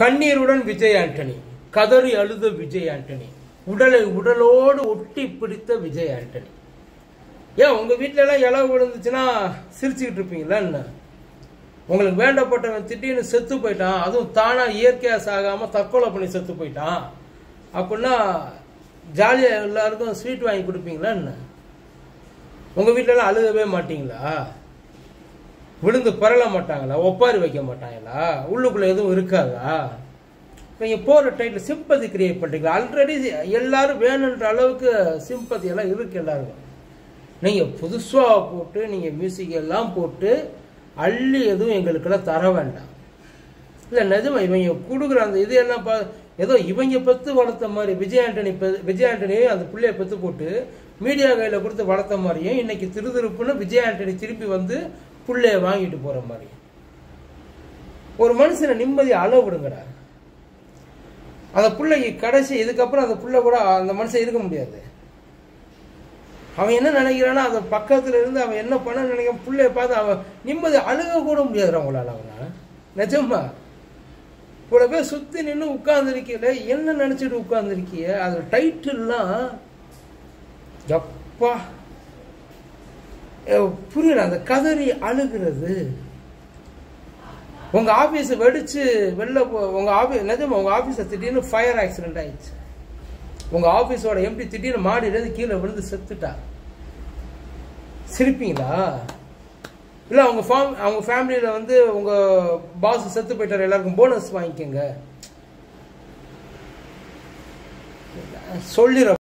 கண்ணீருடன் விஜய் ஆண்டனி கதறி அழுத விஜய் ஆண்டனி உடலை உடலோடு ஒட்டி பிடித்த விஜய் ஆண்டனி. ஏன் உங்க வீட்டிலலாம் இலவு விழுந்துச்சுன்னா சிரிச்சுக்கிட்டு இருப்பீங்களா என்ன? உங்களுக்கு வேண்டப்பட்டவன் திடீர்னு செத்து போயிட்டான் அதுவும் தானா இயற்கையா சாகாம தற்கொலை பண்ணி செத்து போயிட்டான். அப்படின்னா ஜாலியா எல்லாருக்கும் ஸ்வீட் வாங்கி கொடுப்பீங்களா என்ன? உங்க வீட்டிலலாம் அழுகவே மாட்டீங்களா? விழுந்து பரள மாட்டாங்களா? ஒப்பாரி வைக்க மாட்டாங்களா? உள்ளுக்குள்ள எதுவும் இருக்காதா? நீங்கள் போகிற டைட்டில் சிம்பதி கிரியேட் பண்ணுறீங்களா ஆல்ரெடி எல்லாரும் வேணுன்ற அளவுக்கு சிம்பதி எல்லாம் இருக்கு எல்லாருக்கும். நீங்கள் புதுசாக போட்டு நீங்கள் மியூசிக் எல்லாம் போட்டு அள்ளி எதுவும் எங்களுக்கெல்லாம் தர வேண்டாம். இல்லை நிஜமா இவங்க கொடுக்குற அந்த இது எல்லாம் பா ஏதோ இவங்க பெற்று வளர்த்த மாதிரி விஜய் ஆண்டனி விஜய் ஆண்டனியும் அந்த பிள்ளைய பெற்று போட்டு மீடியா கையில் கொடுத்து வளர்த்த மாதிரியும் இன்னைக்கு திருதிருப்புன்னு விஜய் ஆண்டனி திருப்பி வந்து புள்ளைய வாங்கிட்டு போற மாதிரி. ஒரு மனுஷனை நிம்மதியை அளவு விடுங்கடா. அந்த பிள்ளைக்கு கடைசி இதுக்கப்புறம் அந்த புள்ள கூட அந்த மனுஷன் இருக்க முடியாது. அவன் என்ன நினைக்கிறானோ அந்த பக்கத்துல இருந்து அவன் என்ன பண்ண நினைக்கிறான் பிள்ளைய பார்த்து அவன் நிம்மதி அழுக கூட முடியாதுடா அவங்களால அவனா. நிஜமா? இவ்வளோ பேர் சுற்றி நின்று உட்கார்ந்துருக்கீல என்ன நினச்சிட்டு உட்கார்ந்துருக்கிய? அதில் டைட்டில்லாம் எப்பா? புரியல அந்த கதறி அழுகிறது. உங்க ஆபீஸ் வெடிச்சு வெளில போ உங்க ஆபீஸ் நிஜமா உங்க ஆபீஸ்ல திடீர்னு ஃபயர் ஆக்சிடென்ட் ஆயிடுச்சு. உங்க ஆபீஸோட எம்பி திடீர்னு மாடியில இருந்து கீழே விழுந்து செத்துட்டா. சிரிப்பீங்களா? இல்ல அவங்க ஃபார்ம் அவங்க ஃபேமிலியில வந்து உங்க பாஸ் செத்து போயிட்டார் எல்லாருக்கும் போனஸ் வாங்கிக்கோங்க. சொல்லிடுற